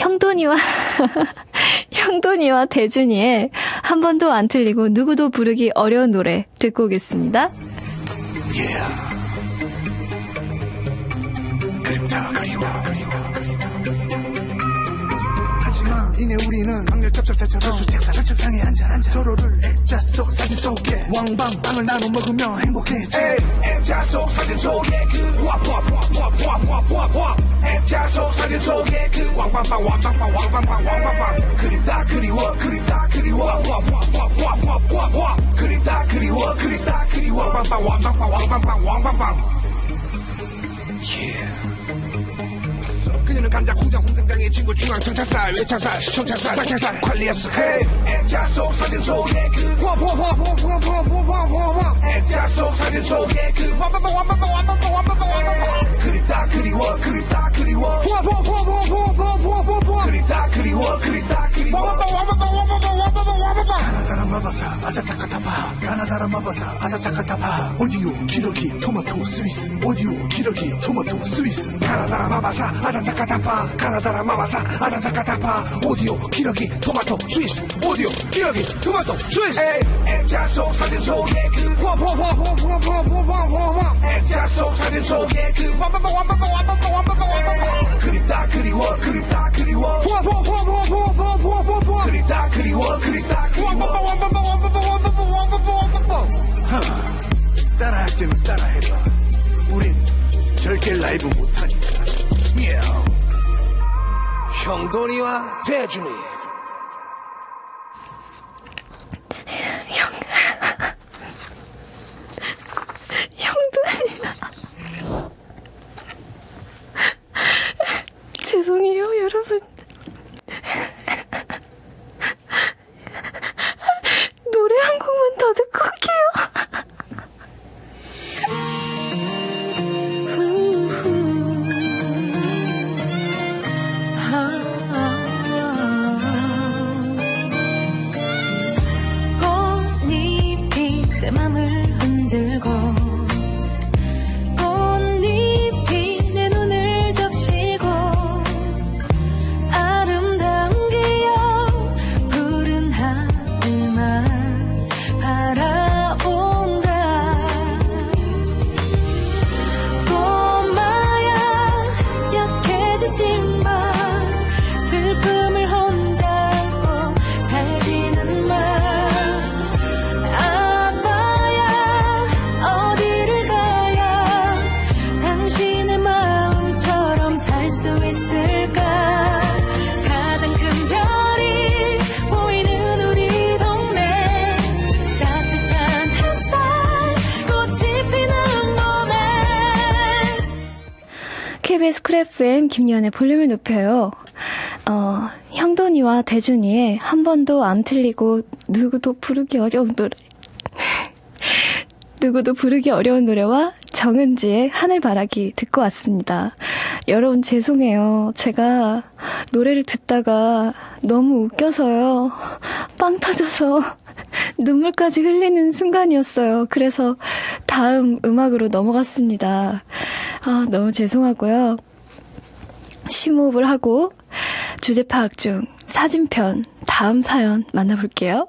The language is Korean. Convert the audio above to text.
형돈이와, 형돈이와 대준이의 한 번도 안 틀리고 누구도 부르기 어려운 노래 듣고 오겠습니다. Yeah. 그립다 그리워 그리워 하지만 이내 우리는 강렬 쩝쩝대처럼 저수 책상 철책상에 앉아 앉아 서로를 액자 속 사진 속에 왕방 빵을 나눠 먹으며 행복해지 액자 속 사진 속에 그 와와와와와와와 액 사진 속에 그 왕방빵 왕방빵 왕방빵 왕방빵 그립다 그리워 그립다 그리워 와와와와와와 그립다 그리워 그립다 그리워 왕방빵 왕방빵 왕방빵 왕방빵 그녀는 감자 공장 공장장의 친구 중앙 청창살 외창살 시청창살 쌍창살 관리했어 헤이 액자 속 사진 속에 그 와와와와와와와와 액자 속 사진 속에 그 와바바 와바바 와바바 와바바 와바바 그립다 그리워 가나다라 마바사 아자차카타파 가나다라 마바사 아자차카타파 오디오 기러기 토마토 스위스 오디오 기러기 토마토 스위스 가나다라 마바사 아자차카타파 가나다라 마바사 아 라이브 못하니까 미야오 형돈이와 대준이. KBS 쿨 FM 김연의 볼륨을 높여요. 어, 형돈이와 대준이의 한 번도 안 틀리고 누구도 부르기 어려운 노래. 누구도 부르기 어려운 노래와 정은지의 하늘바라기 듣고 왔습니다. 여러분 죄송해요. 제가 노래를 듣다가 너무 웃겨서요. 빵 터져서 눈물까지 흘리는 순간이었어요. 그래서 다음 음악으로 넘어갔습니다. 아, 너무 죄송하고요. 심호흡을 하고 주제 파악 중 사진편 다음 사연 만나볼게요.